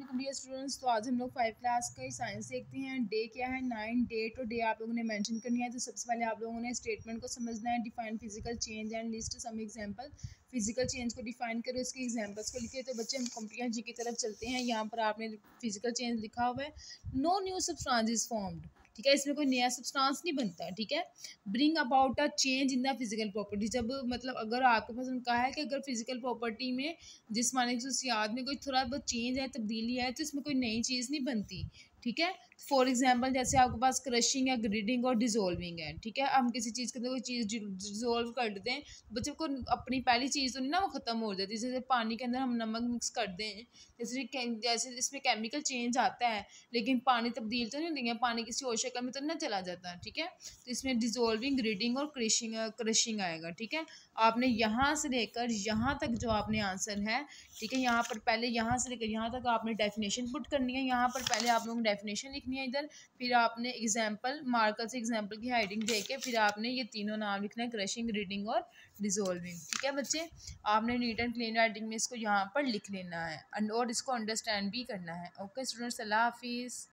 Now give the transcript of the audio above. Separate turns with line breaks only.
Dear students तो आज हम लोग फाइव क्लास का ही साइंस देखते हैं। डे क्या है? नाइन डेट और डे आप लोगों ने मेंशन करनी है। तो सबसे पहले आप लोगों ने स्टेटमेंट को समझना है define physical change and list some example physical change को डिफाइन करो, इसके एग्जांपल्स को लिखे तो बच्चे, हम कंप्यूटर जी की तरफ़ चलते हैं। यहाँ पर आपने फ़िज़िकल चेंज लिखा हुआ है। नो न्यू सब इज़ फॉर्म्ड ठीक है? इसमें कोई नया सब्सटेंस नहीं बनता, ठीक है? Bring about a change in the physical property जब मतलब अगर आपके पास उनका है कि अगर फ़िज़िकल प्रॉपर्टी में जिसमानी याद में कोई थोड़ा बहुत चेंज है तब्दीली है तो इसमें कोई नई चीज़ नहीं बनती। ठीक है? फॉर एग्ज़ाम्पल जैसे आपके पास क्रशिंग है ग्रीडिंग और डिजोल्विंग है, ठीक है? हम किसी चीज़ के अंदर कोई चीज़ डिजोल्व कर देते हैं तो बच्चे को अपनी पहली चीज़ तो नहीं ना वो ख़त्म हो जाती है जैसे पानी के अंदर हम नमक मिक्स कर दें जैसे जैसे इसमें केमिकल चेंज आता है, लेकिन पानी तब्दील तो नहीं देंगे पानी किसी और शक्ल में तो ना चला जाता, ठीक है? तो इसमें डिजोल्विंग ग्रीडिंग और क्रशिंग क्रशिंग आएगा, ठीक है? आपने यहाँ से लेकर यहाँ तक जो आपने आंसर है, ठीक है? यहाँ पर पहले यहाँ से लेकर यहाँ तक आपने डेफिनेशन पुट करनी है, यहाँ पर पहले आप लोगों डेफिनेशन लिखनी है इधर। फिर आपने एग्ज़ाम्पल मार्कर से एग्ज़ाम्पल की हाइडिंग दे के फिर आपने ये तीनों नाम लिखना है क्रशिंग रीडिंग और डिजोल्विंग ठीक है बच्चे? आपने नीट एंड क्लीन राइटिंग में इसको यहाँ पर लिख लेना है। और इसको अंडरस्टैंड भी करना है। ओके स्टूडेंट्स अल्लाह हाफिज़।